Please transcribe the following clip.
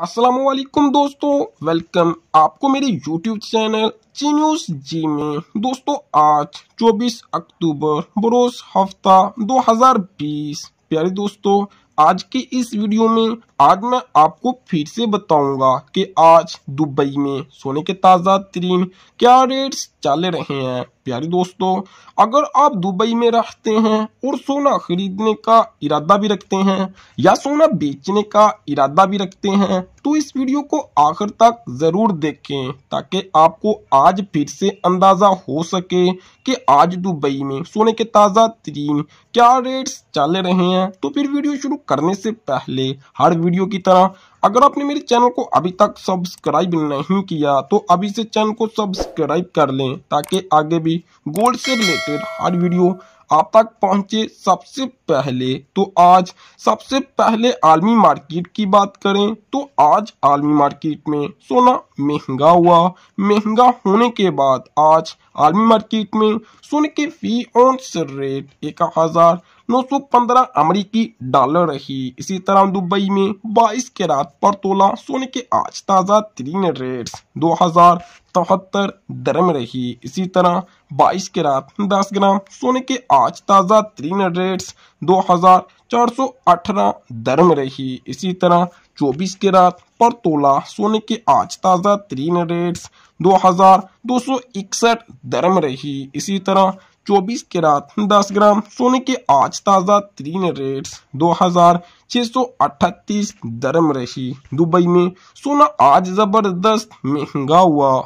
السلام علیکم دوستو ویلکم آپ کو میرے یوٹیوب چینل چی نیوز جی میں۔ دوستو، آج چوبیس اکتوبر، بروز ہفتہ دو ہزار بیس۔ پیارے دوستو، آج کی اس ویڈیو میں آج میں آپ کو پھر سے بتاؤں گا کہ آج دبئی میں سونے کے تازہ ترین کیا ریٹس چل رہے ہیں، پیاری دوستو، اگر آپ دبئی میں رہتے ہیں اور سونا خریدنے کا ارادہ بھی رکھتے ہیں یا سونا بیچنے کا ارادہ بھی رکھتے ہیں، تو اس ویڈیو کو آخر تک ضرور دیکھیں تاکہ آپ کو آج پھر سے اندازہ ہو سکے کہ آج دبئی میں سونے کے تازہ ترین کیا ریٹس چل رہے ہیں۔ تو پھر ویڈیو شروع کرنے سے پہلے ہر ویڈیو کی طرح اگر آپ نے میرے چینل کو ابھی تک سبسکرائب نہیں کیا تو ابھی سے چینل کو سبسکرائب کر لیں تاکہ آگے بھی گولڈ سے ریلیٹڈ ہر ویڈیو آپ تک پہنچے سب سے پہلے۔ تو آج سب سے پہلے عالمی مارکیٹ کی بات کریں تو آج عالمی مارکیٹ میں سونا مہنگا ہوا۔ مہنگا ہونے کے بعد آج عالمی مارکیٹ میں سونے کے فی اونس ریٹ ایک ہزار نو سو پندرہ امریکی ڈالر رہی۔ اسی طرح دبئی میں بائیس کے رات پر تولا سونے کے آج تازہ ترین ریٹس دو ہزار تہتر درم رہی۔ اسی طرح بائیس کے رات دس گرام سونے کے آج تازہ ترین ریٹس دو ہزار چار سو اٹھارہ درم رہی۔ اسی طرح چوبیس کے رات پر تولا سونے کے آج تازہ ترین ریٹس دو ہزار دو سو اکسٹھ درم رہی۔ اسی طرح چوبیس کرات دس گرام، سونے کے آج تازہ ترین ریٹس دو ہزار چھ سو اٹھتیس درم رہی دبئی میں، سونا آج زبردست مہنگا ہوا۔